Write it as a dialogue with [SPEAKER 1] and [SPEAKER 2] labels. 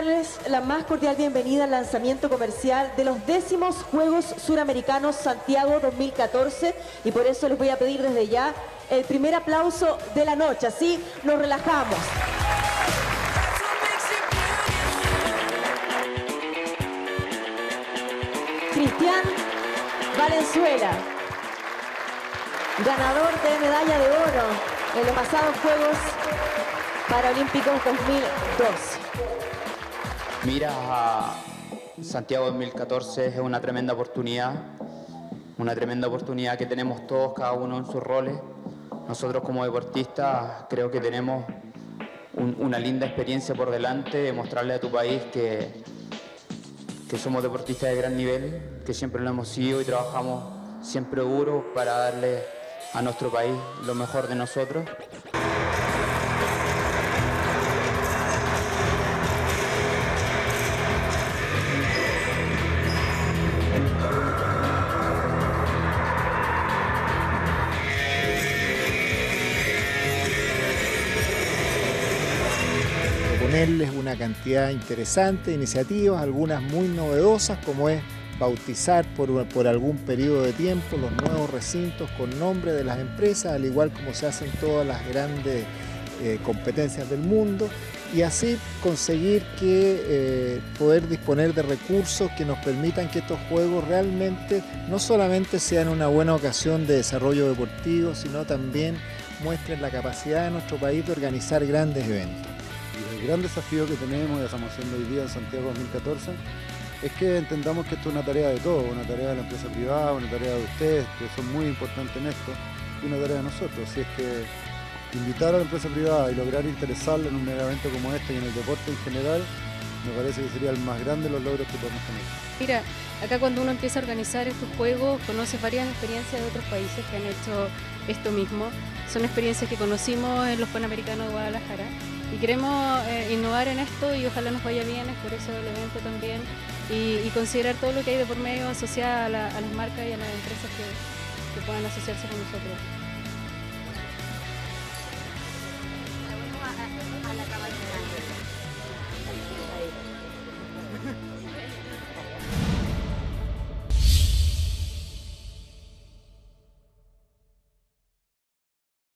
[SPEAKER 1] darles la más cordial bienvenida al lanzamiento comercial de los décimos Juegos Suramericanos Santiago 2014 y por eso les voy a pedir desde ya el primer aplauso de la noche, así nos relajamos. Cristian Valenzuela, ganador de medalla de oro en los pasados Juegos Paralímpicos 2012.
[SPEAKER 2] Mira Santiago 2014 es una tremenda oportunidad, una tremenda oportunidad que tenemos todos, cada uno en sus roles. Nosotros como deportistas creo que tenemos una linda experiencia por delante de mostrarle a tu país que, que somos deportistas de gran nivel, que siempre lo hemos sido y trabajamos siempre duro para darle a nuestro país lo mejor de nosotros.
[SPEAKER 3] Proponerles una cantidad interesante de iniciativas, algunas muy novedosas, como es bautizar por, algún periodo de tiempo los nuevos recintos con nombre de las empresas, al igual como se hacen todas las grandes eh, competencias del mundo, y así conseguir que eh, poder disponer de recursos que nos permitan que estos juegos realmente no solamente sean una buena ocasión de desarrollo deportivo, sino también muestren la capacidad de nuestro país de organizar grandes eventos
[SPEAKER 4] el gran desafío que tenemos y estamos haciendo hoy día en Santiago 2014 es que entendamos que esto es una tarea de todos, una tarea de la empresa privada, una tarea de ustedes, que son muy importantes en esto, y una tarea de nosotros. Si es que invitar a la empresa privada y lograr interesarla en un evento como este y en el deporte en general, me parece que sería el más grande de los logros que podemos tener.
[SPEAKER 5] Mira, acá cuando uno empieza a organizar estos juegos, conoce varias experiencias de otros países que han hecho esto mismo. Son experiencias que conocimos en los Panamericanos de Guadalajara y queremos eh, innovar en esto y ojalá nos vaya bien, es por eso el evento también, y, considerar todo lo que hay de por medio asociado a, las marcas y a las empresas que puedan asociarse con nosotros.